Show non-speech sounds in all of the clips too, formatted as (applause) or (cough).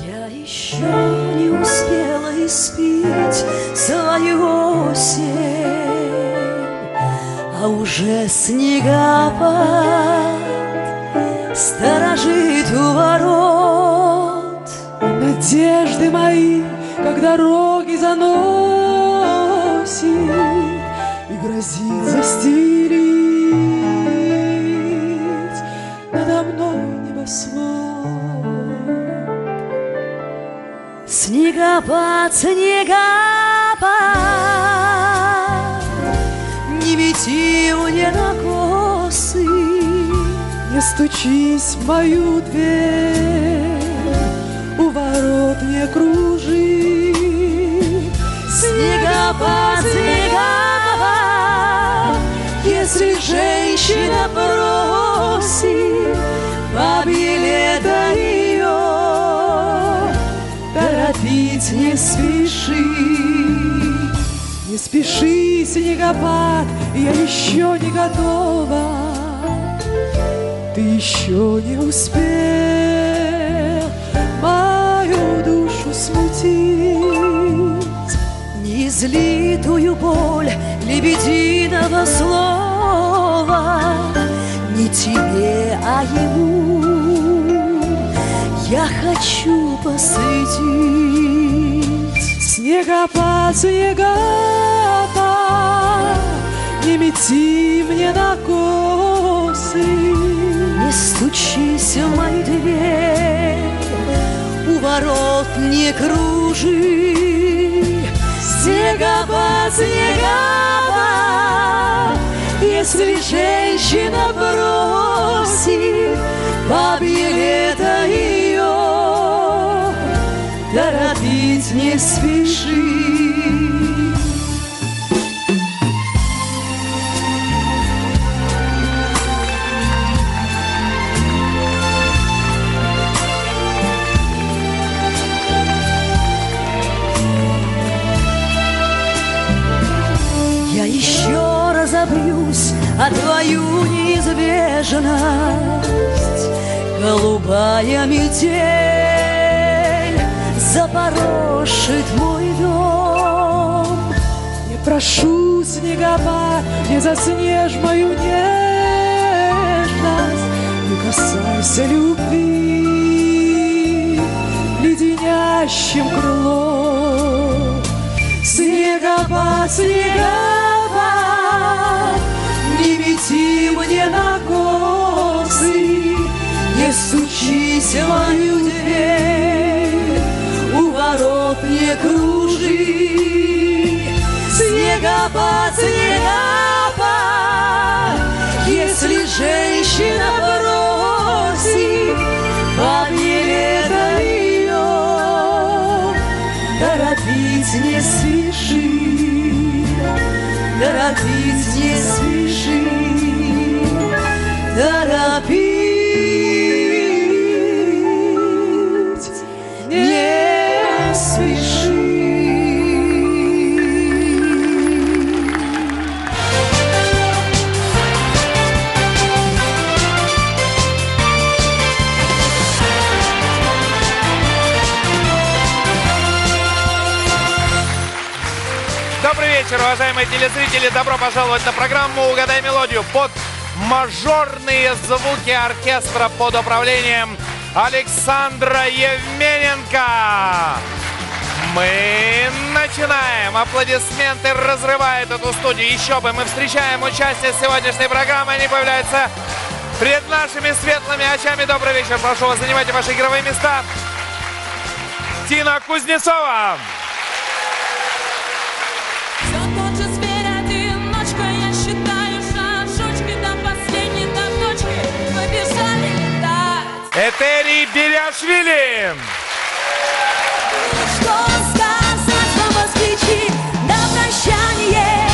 Я еще не успела испить свою осень, А уже снегопад сторожит у ворот. Надежды мои, как дороги заносит И грозит застелить надо мной небосвод. Снегопад, снегопад, Не мети мне на косы, Не стучись в мою дверь, у ворот не кружи. Снегопад, снегопад, Если женщина просит Не спеши, снегопад, я еще не готова. Ты еще не успел мою душу смутить. Неизлитую боль лебединого слова Не тебе, а ему Я хочу посвятить Снегопад, снегопад, не мети мне на косы. Не стучись в мою дверь У ворот не кружи Снегопад, снегопад Если женщина просит По спеши Я еще разобьюсь о твою неизбежность Голубая метель запорошит мой дом. Не прошу, снегопад, не заснежь мою нежность, Не касайся любви леденящим крылом. Снегопад, снегопад, не мети мне на косы, не стучись в мою дверь, Снегопад, снегопад, вечер, уважаемые телезрители. Добро пожаловать на программу «Угадай мелодию» под мажорные звуки оркестра под управлением Александра Евмененко. Мы начинаем. Аплодисменты разрывают эту студию. Еще бы, мы встречаем участниц сегодняшней программы. Они появляются перед нашими светлыми очами. Добрый вечер. Прошу вас, занимайте ваши игровые места. Тина Кузнецова. Этери Беляшвили. Что сказать вам, москвичи, на прощание?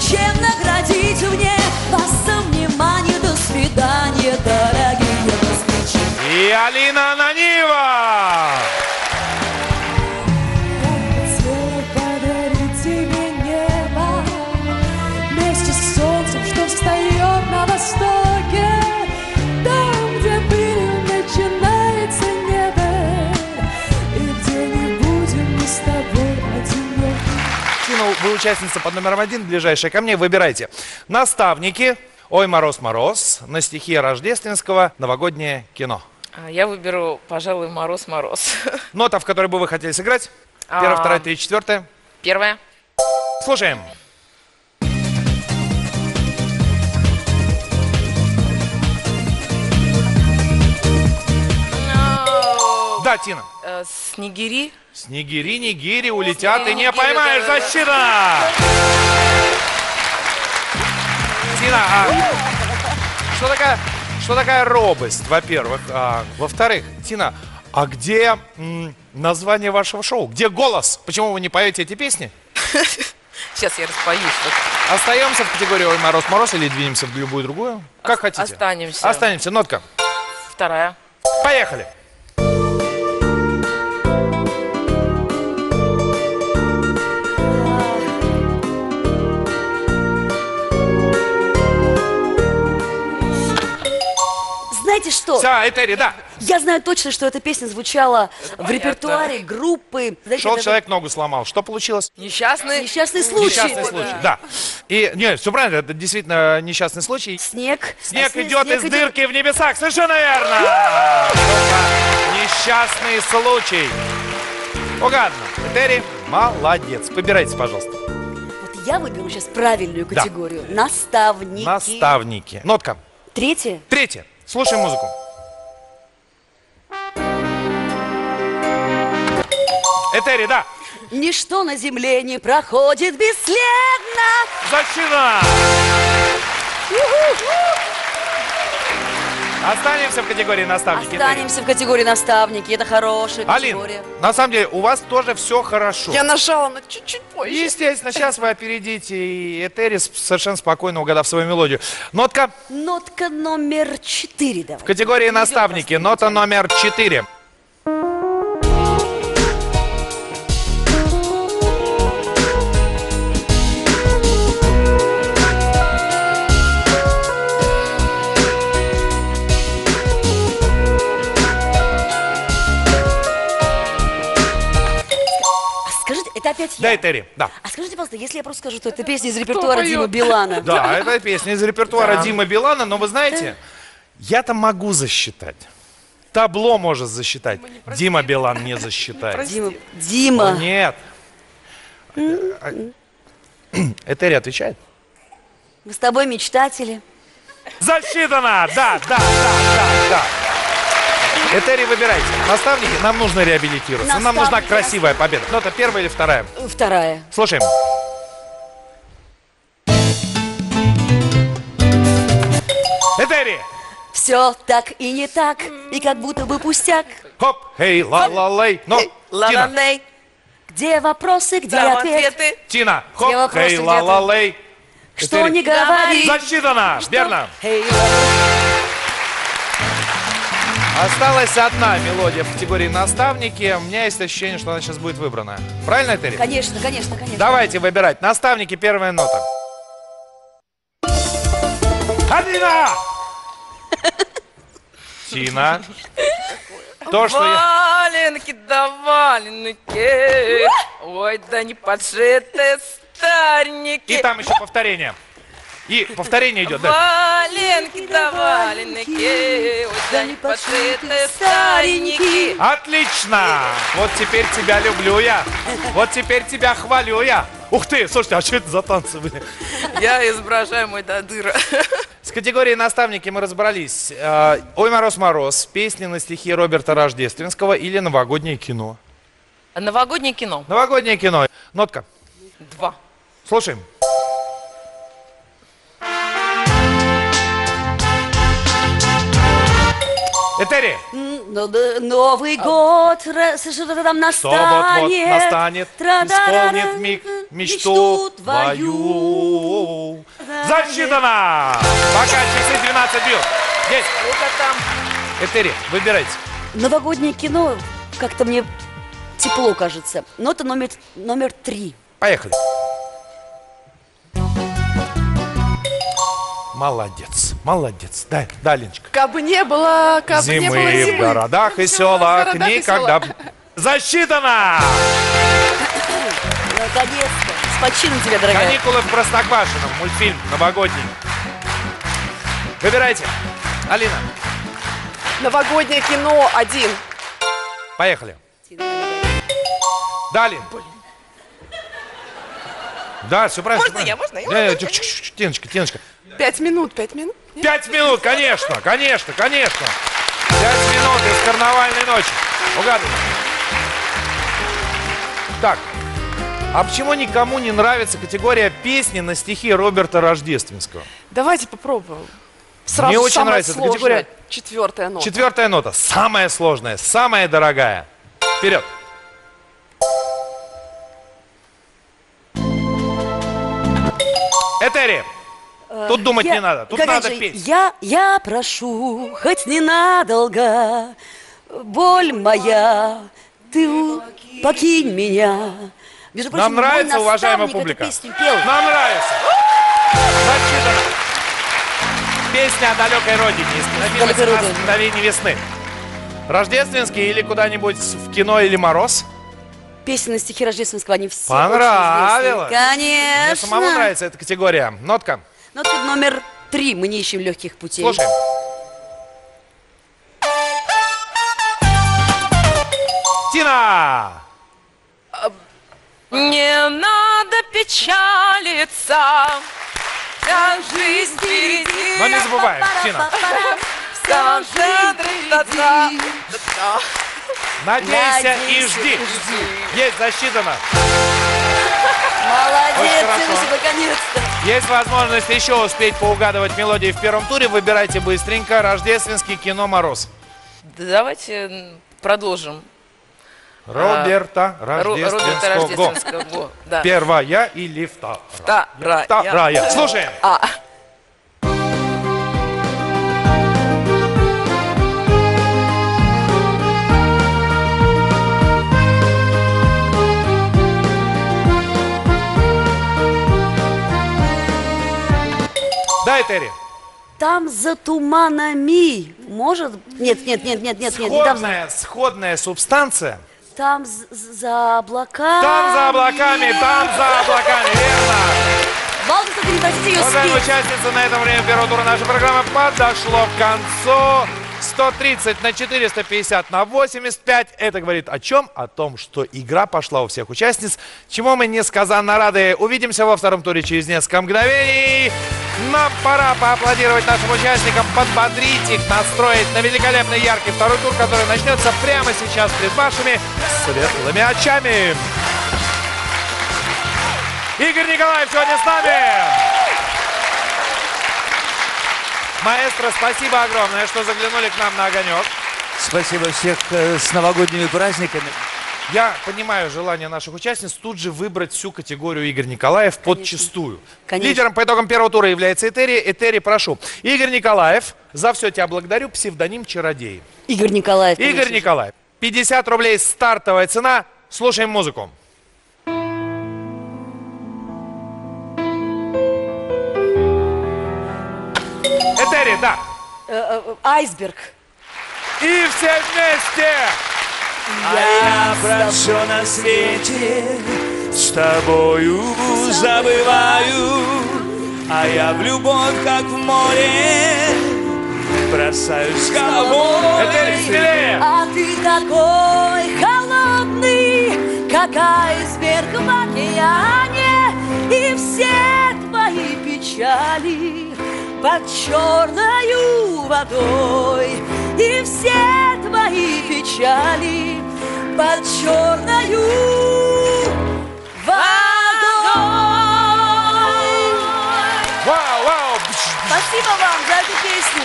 Чем наградить мне вас за внимание? До свидания, дорогие москвичи. И Алина Нанива. Участница под номером один, ближайшая ко мне. Выбирайте. Наставники. Ой, мороз, мороз. На стихи рождественского. Новогоднее кино. А, Я выберу, пожалуй, Мороз Мороз. Нота, в которой бы вы хотели сыграть? Первая, А. вторая, третья, четвертая. Первое. Слушаем. Да, Тина. Э, Снегири. Снегири, нигири улетят и не поймаешь. да-да-да. Защита! Тина, а что такая, что такая робость, во-первых? А, во-вторых, Тина, а где м, название вашего шоу? Где голос? Почему вы не поете эти песни? (laughs) Сейчас я распоюсь. Остаемся в категории «Ой, мороз, мороз» или двинемся в любую другую? Как Ос- хотите. останемся. Останемся. Нотка. Вторая. Поехали. Знаете что? Все, Этери, да. Я знаю точно, что эта песня звучала в понятно. репертуаре группы. Знаете, Шел это человек, ногу сломал. Что получилось? Несчастный. Несчастный случай. Несчастный случай, да. И, нет, все правильно, это действительно несчастный случай. Снег. Снег А идет из идет- дырки в небесах, совершенно верно! Несчастный случай. Угадно. Этери, молодец. Побирайте, пожалуйста. Вот я выберу сейчас правильную Да. категорию. Наставники. Наставники. Нотка. Третье. Третье. Слушаем музыку. Этери, да. Ничто на земле не проходит бесследно. Защита! Останемся в категории наставники. Останемся в категории наставники. Это хорошая Алин, категория. на самом деле у вас тоже все хорошо. Я нажала на чуть-чуть позже. Естественно, сейчас вы опередите и Этерис, совершенно спокойно угадав свою мелодию. Нотка Нотка номер четыре давай. в категории наставники. Нота номер четыре. Это опять Да, я. Этери, да. А скажите, пожалуйста, если я просто скажу, что это песня из репертуара Димы Билана. Да, это песня из репертуара Димы Билана, но вы знаете, я-то могу засчитать. Табло может засчитать. Дима Билан не засчитает. Дима, Дима. Нет. Этери отвечает? мы с тобой мечтатели. Засчитано! Да, да, да, да, да. Этери, выбирайте. Наставники, нам нужно реабилитироваться. Нам нужна красивая победа. Нота первая или вторая? Вторая. Слушаем. Этери! Все так и не так, и как будто бы пустяк. Хоп, эй, ла-ла-лей. Ну, Тина, Ла-ла-лей. Где вопросы, где Там ответ? ответы. Тина, Где хоп, вопросы, эй, где ла-ла-лей. Что Этери. не говори? Засчитано, верно. Эй, Осталась одна мелодия в категории наставники. У меня есть ощущение, что она сейчас будет выбрана. Правильно, Этери? Конечно, конечно, конечно. Давайте выбирать. Наставники, первая нота. Алина! Тина. То, что я... Валенки да валенки. Ой, да не подшитые старенькие. И там еще повторение. И повторение идет, да. Валенки да валенки. Да не подшитые старенькие. Отлично! Вот теперь тебя люблю я. Вот теперь тебя хвалю я. Ух ты, слушайте, а что это за танцы были? Я изображаю мой додыра. С категорией наставники мы разобрались. Э, Ой, Мороз, Мороз. Песни на стихи Роберта Рождественского или новогоднее кино. Новогоднее кино. Новогоднее кино. Нотка. Два. Слушаем. Этери, Ну Новый год, ра- что-то там что вот-вот настанет. настанет, исполнит миг мечту твою. Засчитано! Пока часы 12 бьют. Есть. Ну-ка там. Этери, выбирайте. Новогоднее кино, как-то мне тепло кажется. Нота номер, номер три. Поехали. Молодец, молодец. Да, да, Леночка. Кабы не было, кабы не Зимы было в зимы. городах и В селах городах и никогда... селах. б- Засчитано! Наконец-то. Почину тебе, дорогая. Каникулы в Простоквашино. Мультфильм новогодний. Выбирайте. Алина, Новогоднее кино один. поехали. Далее. Да, все правильно. Можно всё я, правильно. можно я? Не, не, тихо, тихо, Тиночка, Тиночка. Пять минут, пять минут. Пять минут, конечно, конечно, конечно. Пять минут из карнавальной ночи. Угадывай. Так, а почему никому не нравится категория песни на стихи Роберта Рождественского? Давайте попробуем. Сразу Мне очень нравится эта категория. Четвертая нота. Четвертая нота, самая сложная, самая дорогая. Вперед. Этери, тут думать Я- не надо, тут надо же, петь. Я, я прошу, хоть ненадолго, боль моя, ты у- покинь меня. Между прочим, Нам нравится, уважаемая публика. Нам нравится. Зачитано. Песня о далекой родине из Далекой 17 родине. мгновений весны. Рождественский или куда-нибудь в кино или мороз? Песни на стихи Рождественского, они все Понравилось. Конечно. Мне самому нравится эта категория. Нотка. Ну, тут номер три, мы не ищем легких путей. Слушаем. Тина! Не надо печалиться, вся жизнь впереди. Но не забываем, Тина. Вся жизнь впереди. Надейся и жди. Есть засчитано. Молодец, Очень наконец-то. Есть возможность еще успеть поугадывать мелодии в первом туре. Выбирайте быстренько. Рождественский кино «Мороз». Давайте продолжим. Роберта Ру- Роберта Рождественского. Рождественского. Во, Да. Первая или вторая? Вторая. Вторая. Слушаем. А. Терри. Там за туманами, может... Нет, нет, нет, нет, нет, нет, не там, Сходная, сходная субстанция. там за облаками. Там за облаками, там за облаками, верно. Только не дадите ее Уважаемые спеть. участницы, на этом время первого тура нашей программы подошло к концу. 130 на 450 на 85. Это говорит о чем? О том, что игра пошла у всех участниц, чему мы несказанно рады. Увидимся во втором туре через несколько мгновений. Нам пора поаплодировать нашим участникам, подбодрить их, настроить на великолепный яркий второй тур, который начнется прямо сейчас перед вашими светлыми очами. Игорь Николаев сегодня с нами. Маэстро, спасибо огромное, что заглянули к нам на огонек. Спасибо всех э, с новогодними праздниками. Я понимаю желание наших участниц тут же выбрать всю категорию Игорь Николаев подчистую. Конечно. Лидером по итогам первого тура является Этери. Этери, прошу. Игорь Николаев, за все тебя благодарю, псевдоним Чародей. Игорь Николаев. Игорь конечно. Николаев, 50 рублей стартовая цена. Слушаем музыку. Этери, да. Э, э, Айсберг. И все вместе. А я про все на свете с тобою забываю, а я в любовь, как в море, бросаюсь с головой. А ты такой холодный, как айсберг в океане, и все твои печали под черною водой, и все твои печали под черною водой. Вау, вау. Спасибо вам за эту песню.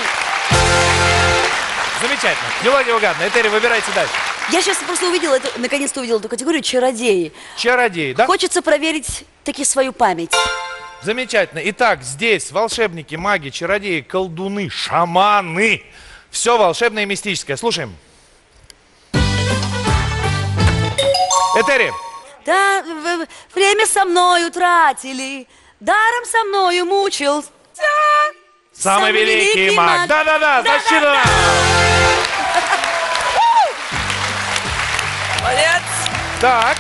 Замечательно. Мелодия угадана. Этери, выбирайте дальше. Я сейчас просто увидела, эту, наконец-то увидела эту категорию «Чародеи». Чародей, да? Хочется проверить таки свою память. Замечательно. Итак, здесь волшебники, маги, чародеи, колдуны, шаманы. Все волшебное и мистическое. Слушаем. Этери, Да, время со мною тратили, даром со мною мучился. самый, великий, маг. Да-да-да, Да-да-да. засчитано. Молодец. Так,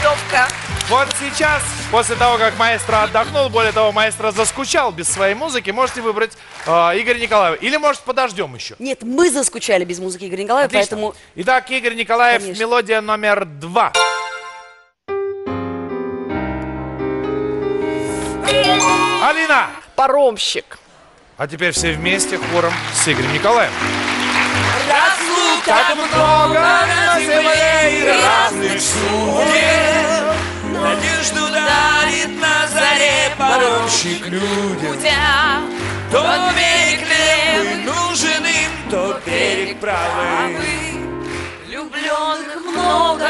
Топка. Вот сейчас, после того, как маэстро отдохнул, более того, маэстро заскучал без своей музыки, можете выбрать э, Игоря Николаева. Или, может, подождем еще. Нет, мы заскучали без музыки Игоря Николаева, Отлично. поэтому Итак, Игорь Николаев, Конечно. мелодия номер два. Алина! Паромщик. А теперь все вместе хором с Игорем Николаевым. Так много на земле разных судеб Надежду дарит на заре паромщик людям Путя То берег левый нужен им, то берег правый Влюбленных много,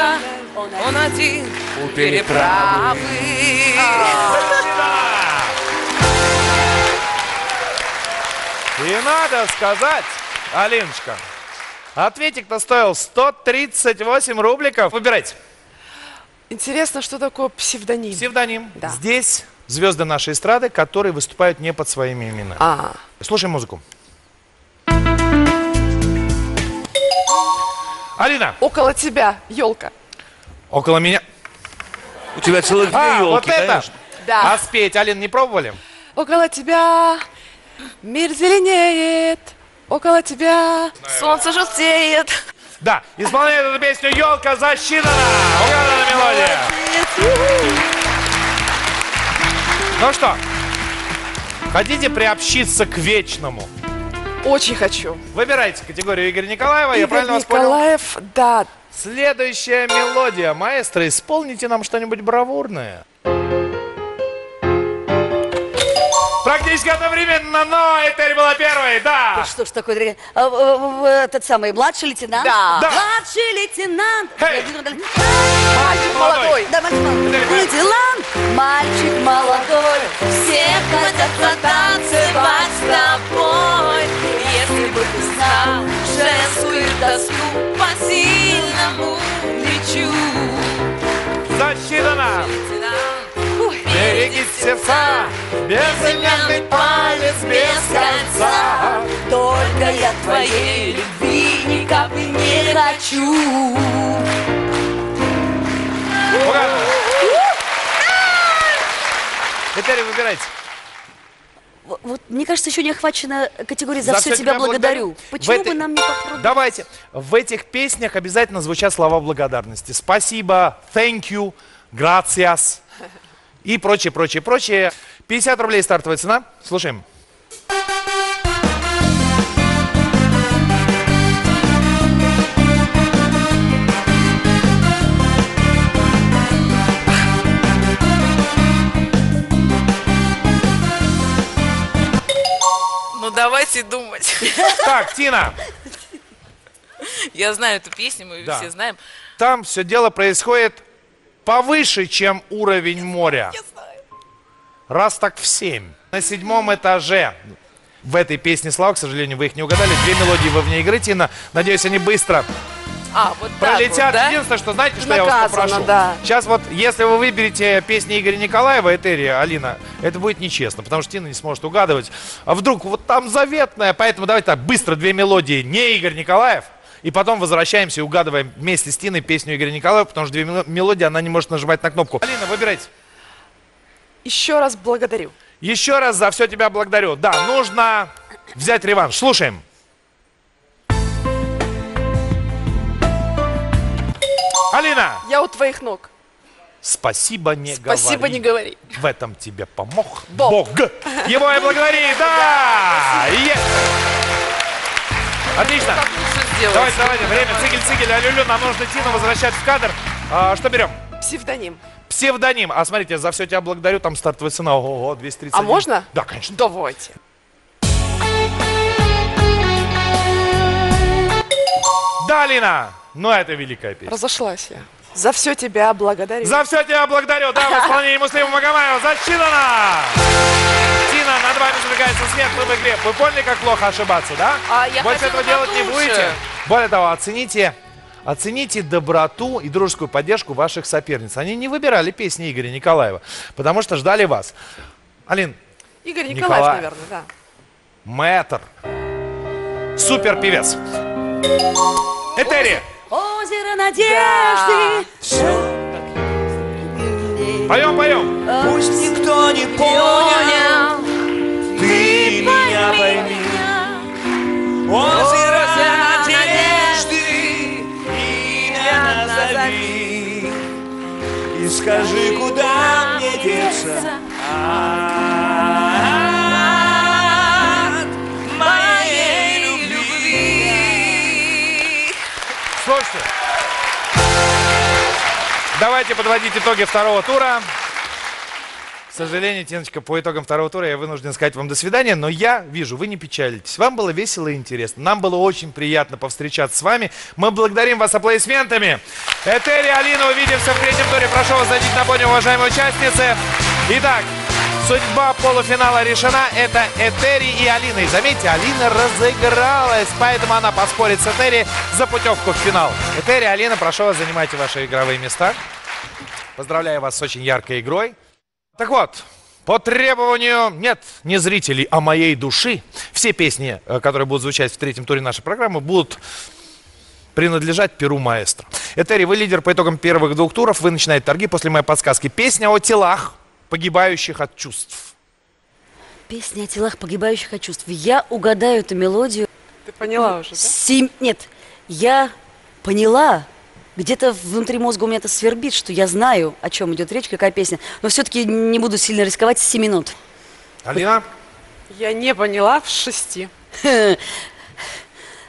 он один у переправы И надо сказать, Алиночка, ответик-то стоил 138 рубликов. Выбирайте. Интересно, что такое псевдоним? Псевдоним. Да. Здесь звезды нашей эстрады, которые выступают не под своими именами. А, Слушаем музыку. Алина, около тебя, елка. около меня. У тебя целых две А, елки, вот это? конечно. Да. А спеть, Алин, не пробовали? Около тебя мир зеленеет. Около тебя. Солнце желтеет Да, исполняет эту песню «Елка засчитана». Угадана мелодия. Ну что, хотите приобщиться к вечному? Очень хочу. Выбирайте категорию Игоря Николаева, я Игорь правильно вас понял? Николаев, да. Следующая мелодия. Маэстро, исполните нам что-нибудь бравурное. Практически одновременно, но Этель была первой, да. что ж такое, дорогая? А, этот самый младший лейтенант? Да. Да. Младший лейтенант. Эй. Мальчик молодой. Да, мальчик молодой. Этель, Лейтенант, мальчик молодой. Все хотят потанцевать с тобой Если бы ты знал женскую тоску По сильному плечу Засчитано. Лейтенант, Берегите сердца, безымянный палец без конца. Только я твоей любви ни капли не хочу. Угадано. Этель, выбирайте. Вот, мне кажется, еще не охвачена категория «За, За все всё тебя тебя благодарю». благодарю. Почему В этой- бы нам не попробовать? Давайте. В этих песнях обязательно звучат слова благодарности. Спасибо, thank you, gracias и прочее, прочее, прочее. 50 рублей стартовая цена. Слушаем. Ну давайте думать (laughs) Так, Тина, Я знаю эту песню, мы Да. все знаем там все дело происходит повыше, чем уровень моря. Раз так в семь. На седьмом этаже. В этой песне слова, к сожалению, вы их не угадали. Две мелодии вы в ней игры, Тина. Надеюсь, они быстро А, вот пролетят. вот, да? Единственное, что знаете, что я вас Наказано, попрошу? да. Сейчас вот, если вы выберете песни Игоря Николаева, Этери, Алина, это будет нечестно, потому что Тина не сможет угадывать. А вдруг вот там заветная, поэтому давайте так, быстро две мелодии, не Игорь Николаев, и потом возвращаемся и угадываем вместе с Тиной песню Игоря Николаева, потому что две мело- мелодии, она не может нажимать на кнопку. Алина, выбирайте. Еще раз благодарю. Еще раз за все тебя благодарю. Да, нужно взять реванш. Слушаем. Алина, Я у твоих ног. спасибо не Спасибо, говори. не говори. В этом тебе помог Бог. Бог. Его и благодари, да! Е- Отлично. Сделать? Давайте, давайте, время, цигель, цигель, алюлю, нам нужно Тину возвращать в кадр. А, что берем? Псевдоним. Псевдоним. А смотрите, за все тебя благодарю, там стартовая цена, ого, 230. А можно? Да, конечно. Давайте. Да, Алина, ну это великая песня. Разошлась я. За все тебя благодарю. За все тебя благодарю. Да, в исполнении (laughs) Муслима Магомаева засчитано. Свет, мы в игре. Вы поняли, как плохо ошибаться, да? А я Больше этого делать не получше. будете. Более того, оцените, оцените доброту и дружескую поддержку ваших соперниц. Они не выбирали песни Игоря Николаева, потому что ждали вас. Алин, Игорь Николаев, Николаев. наверное, да. мэтр, супер певец. Этери, Озеро надежды. Поем, поем. Пусть никто не понял, Озеро надежды, имя назови. И скажи, куда мне деться от моей любви. Слушайте. Давайте подводить итоги второго тура. К сожалению, Тиночка, по итогам второго тура я вынужден сказать вам до свидания, но я вижу, вы не печалитесь. Вам было весело и интересно. Нам было очень приятно повстречаться с вами. Мы благодарим вас аплодисментами. Этери, Алина, увидимся в третьем туре. Прошу вас зайдите на подиум, уважаемые участницы. Итак, судьба полуфинала решена. Это Этери и Алина. И заметьте, Алина разыгралась, поэтому она поспорит с Этери за путевку в финал. Этери, Алина, прошу вас, занимайте ваши игровые места. Поздравляю вас с очень яркой игрой. Так вот, по требованию, нет, не зрителей, а моей души, все песни, э, которые будут звучать в третьем туре нашей программы, будут принадлежать Перу Маэстро. Этери, вы лидер по итогам первых двух туров, вы начинаете торги после моей подсказки. Песня о телах, погибающих от чувств. Песня о телах погибающих от чувств. Я угадаю эту мелодию. Ты поняла уже, да? Сем... Нет, я поняла. Где-то внутри мозга у меня это свербит, что я знаю, о чем идет речь, какая песня. Но все-таки не буду сильно рисковать. 7 минут. Алина, Я не поняла в шести. (laughs)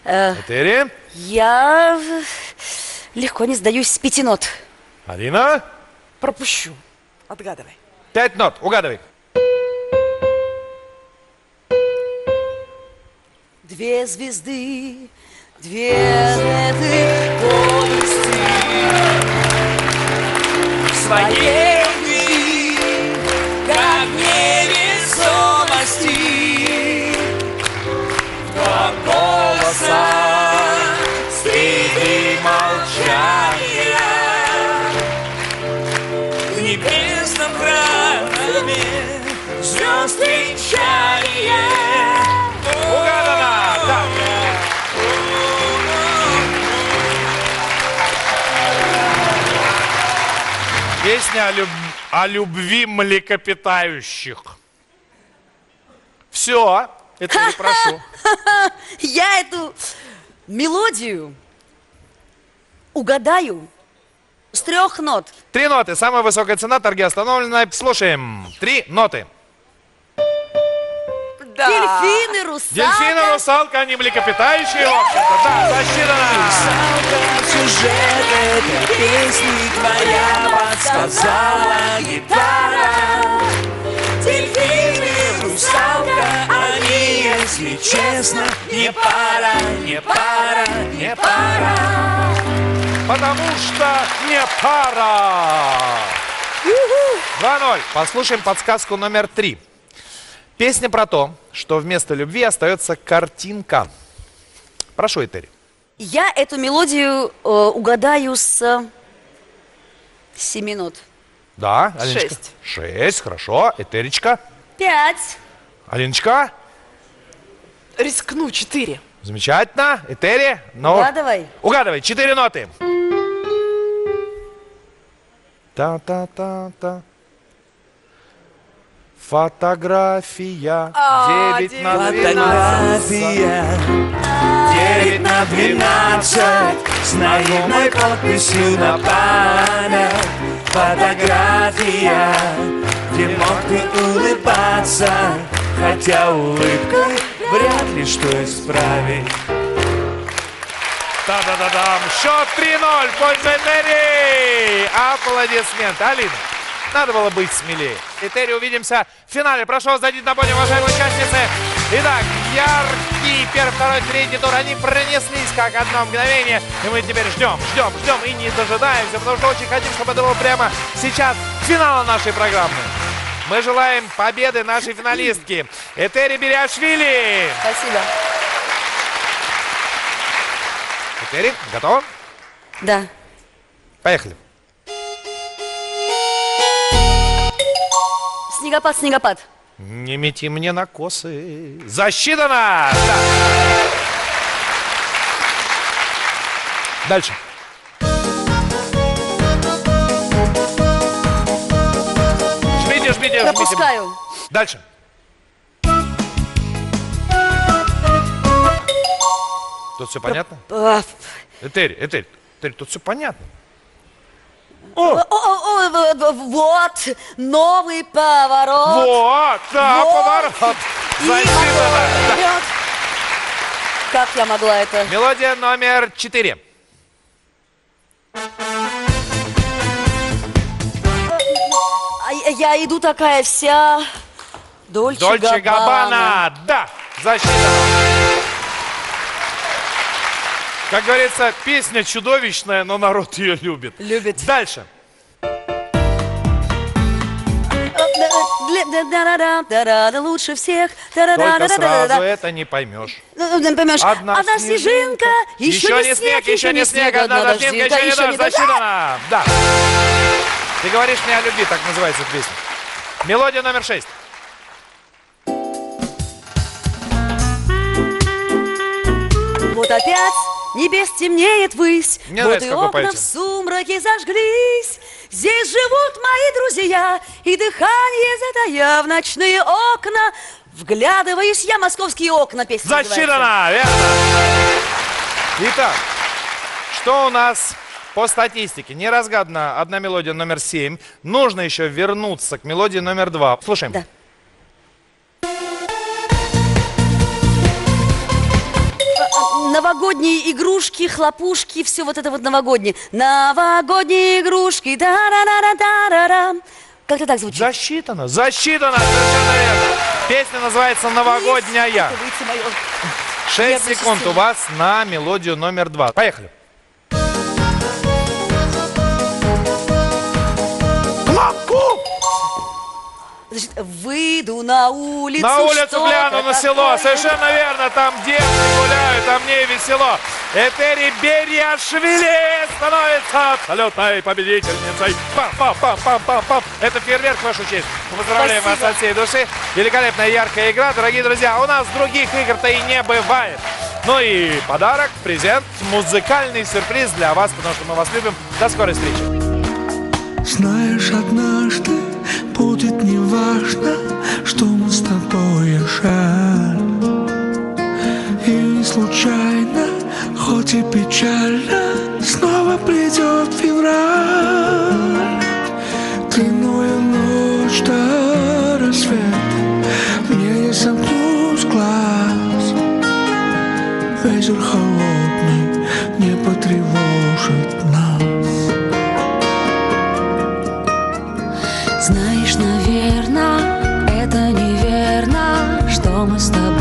Этери, Я легко не сдаюсь с пяти нот. Алина, Пропущу. Отгадывай. пять нот, угадывай. Две звезды, две звезды повести В своей Песня о, люб- о любви млекопитающих. Все, это не прошу. (laughs) Я эту мелодию угадаю с трех нот. Три ноты. Самая высокая цена, торги остановлены. Слушаем. Три ноты. Да. Дельфины, русалка. Дельфины, русалка, они млекопитающие, в общем-то. Да, засчитано. Сюжет этой песни твоя подсказала гитара Дельфины, русалка, они, если честно, не пара, не пара, не пара Потому что не пара. 2-0. Послушаем подсказку номер три. Песня про то, что вместо любви остается картинка. Прошу, Этери. Я эту мелодию э, угадаю с э, семи нот. Да, Алиночка? Шесть. Шесть, хорошо. Этеричка. Пять. Алиночка. Рискну. Четыре. Замечательно. Этери. Ну, Угадывай. Угадывай. Четыре ноты. Та-та-та-та. Фотография. А, Девять на девять двенадцать. Фотография 9 на 12 С наивной подписью на память Фотография Где мог ты улыбаться Хотя улыбкой вряд ли что исправить Та-да-да-дам. Счет 3-0. Польза Этери. Аплодисмент. Алина, надо было быть смелее. Этери, увидимся в финале. Прошу вас, зайдите на подиум, уважаемые участницы. Итак, яркий первый, второй, третий тур. Они пронеслись как одно мгновение. И мы теперь ждем, ждем, ждем и не дожидаемся, потому что очень хотим, чтобы это было прямо сейчас финала нашей программы. Мы желаем победы нашей финалистки Этери Бериашвили. Спасибо. Этери, готова? Да. Поехали. Снегопад, снегопад. Не мети мне на косы. Засчитано! Да. Пропускаю. Дальше. Тут все понятно? Этери, Этери, Этери, тут все понятно. О, о, о, в- в- Вот, новый поворот. Вот, да, Вот. поворот. И вперед. Как я могла это? Мелодия номер четыре. Я- иду такая вся... Дольче, Дольче Габбана. Да, засчитано. Как говорится, песня чудовищная, но народ ее любит. Любит. Дальше. Лучше всех. Только сразу это не поймешь. Ну, ну, Поймешь, Одна одна снежинка, еще не снег, еще не снег, одна дождинка, еще не еще дождь. Засчитано. Да. Ты говоришь мне о любви, так называется эта песня. Мелодия номер шесть. Вот опять небес темнеет высь, Мне вот и окна поете. в сумраке зажглись. Здесь живут мои друзья, и дыхание затая в ночные окна. Вглядываюсь я, московские окна, песня. Засчитано, верно. Итак, что у нас по статистике? Не разгадана одна мелодия номер семь. Нужно еще вернуться к мелодии номер два. Слушаем. Да. Новогодние игрушки, хлопушки, все вот это вот новогоднее. Новогодние игрушки, да да да да да да Как-то так звучит. Засчитано, засчитано, совершенно верно. Песня называется «Новогодняя». Это. Шесть секунд у вас на мелодию номер два. Поехали. Кнопку! Значит, выйду на улицу. На улицу гляну на село. такое. Совершенно верно. Там девки гуляют, а мне весело. Этери Бериашвили становится абсолютной победительницей. Пам-пам-пам-пам-пам-пам. Это фейерверк, в вашу честь. Поздравляем вас Спасибо. от всей души. Великолепная яркая игра. Дорогие друзья, у нас других игр-то и не бывает. Ну и подарок, презент, музыкальный сюрприз для вас, потому что мы вас любим. До скорой встречи. Знаешь, однажды неважно, что мы с тобой жаль. И не случайно, хоть и печально, снова придет февраль. Длинную ночь до рассвета, мне не сомкнуть глаз. Ветер холодный не потревожит нас. Знаешь, наверное, semesta